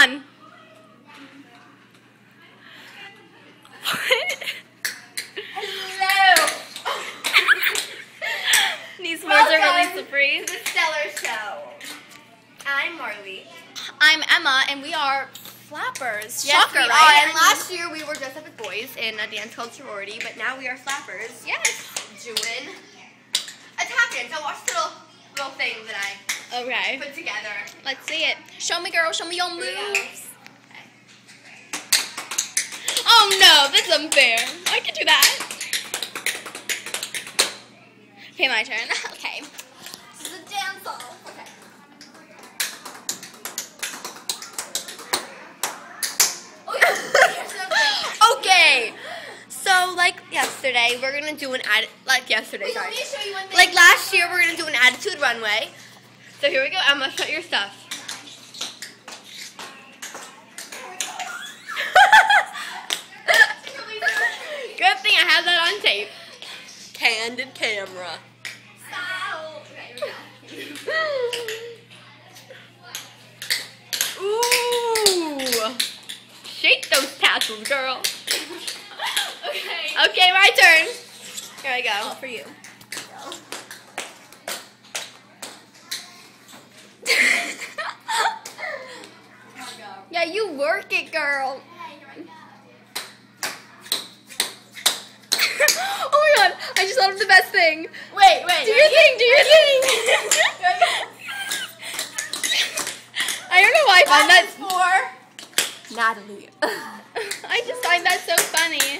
on. Hello. These words are really slippery. to the Stellier Show. I'm Marley. I'm Emma, and we are flappers. Yes, Shocker, we are. right? And last year we were dressed up as boys in a dance called sorority, but now we are flappers. yes. Doing attacking. So watch the little little thing that I Okay. put together. Let's see it. Show me, girl. Show me your Here we go. moves. Oh no, this is unfair. I can do that. Okay, my turn. Okay. This is a dance. Okay. Yeah. Here's something. okay. So, like yesterday, we're gonna do an atti- like yesterday. Wait, let Sorry. me show you one thing. Like last year, we're gonna do an attitude runway. So here we go. Emma, shut your stuff. Good thing I have that on tape. Candid camera. Style. Okay, here we go. Ooh. Shake those tassels, girl. Okay. Okay, my turn. Here I go. for you. It, girl. oh my god, I just thought of the best thing. Wait, wait. Do your thing, do your thing. I don't know why I find that. for Natalie. I just find that so funny.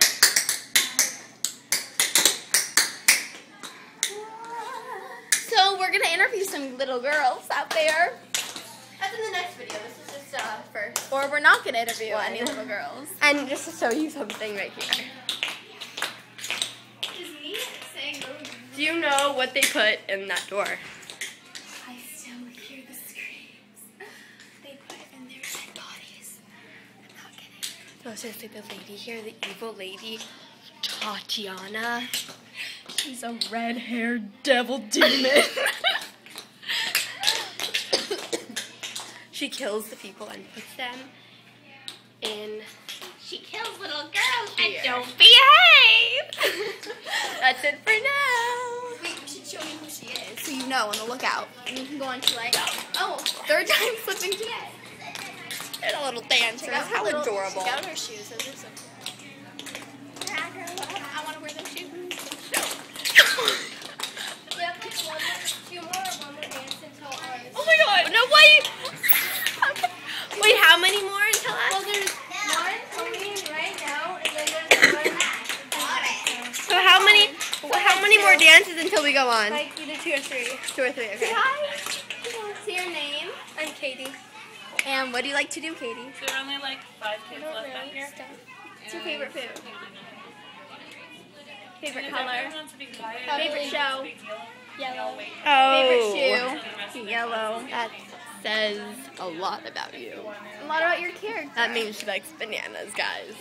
So we're gonna interview some little girls out there, That's in the next video. This uh, first. or we're not gonna interview One. any little girls. And just to show you something right here. Is me saying? Do you know what they put in that door? I still hear the screams. They put in their dead bodies. I'm not kidding. No, seriously, the lady here, the evil lady, Tatiana. She's a red-haired devil demon. she kills the people and puts them in. She kills little girls Here. and don't behave. That's it for now. Wait, we should show you who she is, so you know on the lookout. And you can go on to like, oh, oh third time flipping today. And a little dancer. How little- adorable. Check out her shoes. Those are so cool. I want to wear those shoes. We have like one more, two more, one more dance until ours. Oh my god. No, wait. Wait, how many more until Well, us? there's one coming right now, and then there's one. So how many how many more dances until we go on? Like either two or three. Two or three, okay. Hi. Say your name. I'm Katie. And what do you like to do, Katie? There are only like five kids left out here. What's your favorite food? Favorite color? everyone wants to be quiet, Favorite show? a big deal. Yellow. Oh. Favorite shoe? Yellow. That says a lot about you. A lot about your character. That means she likes bananas, guys.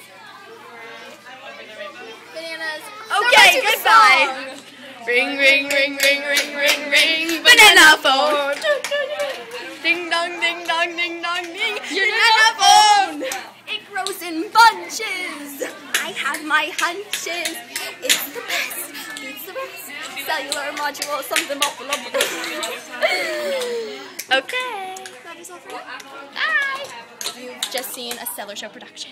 Bananas. Okay, So much goodbye. Ring, ring, ring, ring, ring, ring, ring. Banana phone. Ding dong, ding dong, ding dong, ding. Your banana phone. It grows in bunches. I have my hunches. It's the best. It's the best. Cellular module, something blah. Okay. That is all for now. Bye. You've just seen a Stellier Show production.